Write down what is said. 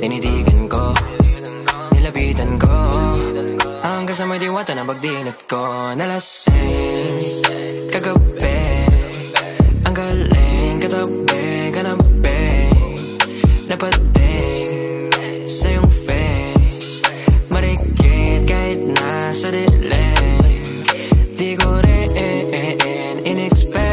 Tinitigan ko Nilapitan ko. Hanggang sa may diwata na pagdinat ko Nalasing Kagabi Ang galing katabi Kanabi. Napating Sa iyong face. Marikit kahit nasa dilim. Di ko rin in-expect